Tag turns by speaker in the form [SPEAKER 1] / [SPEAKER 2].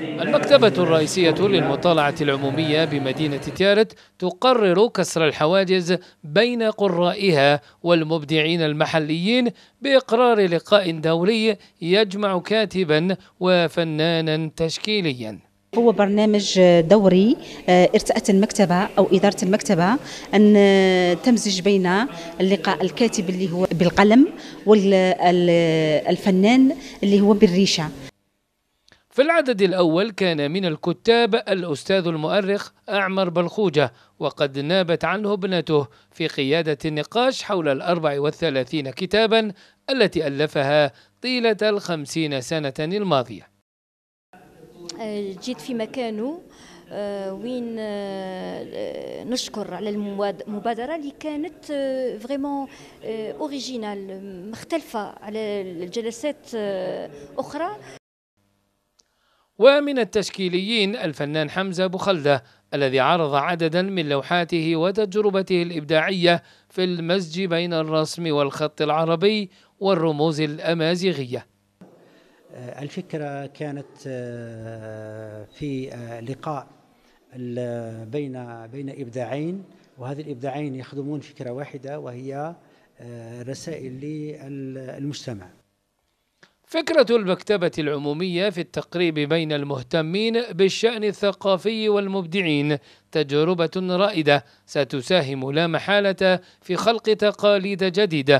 [SPEAKER 1] المكتبة الرئيسية للمطالعة العمومية بمدينة تيارت تقرر كسر الحواجز بين قرائها والمبدعين المحليين بإقرار لقاء دوري يجمع كاتبا وفنانا تشكيليا.
[SPEAKER 2] هو برنامج دوري ارتأت المكتبة أو إدارة المكتبة أن تمزج بين اللقاء الكاتب اللي هو بالقلم والفنان اللي هو بالريشة.
[SPEAKER 1] في العدد الأول كان من الكتاب الأستاذ المؤرخ أعمر بلخوجة وقد نابت عنه ابنته في قيادة النقاش حول الأربع والثلاثين كتابا التي ألفها طيلة الخمسين سنة الماضية.
[SPEAKER 3] جيت في مكانه وين نشكر على المبادرة اللي كانت vraiment original مختلفة على الجلسات أخرى.
[SPEAKER 1] ومن التشكيليين الفنان حمزة بوخلدة الذي عرض عددا من لوحاته وتجربته الإبداعية في المزج بين الرسم والخط العربي والرموز الأمازيغية.
[SPEAKER 4] الفكرة كانت في لقاء بين بين إبداعين وهذه الإبداعين يخدمون فكرة واحدة وهي رسائل للمجتمع.
[SPEAKER 1] فكرة المكتبة العمومية في التقريب بين المهتمين بالشأن الثقافي والمبدعين تجربة رائدة ستساهم لا محالة في خلق تقاليد جديدة.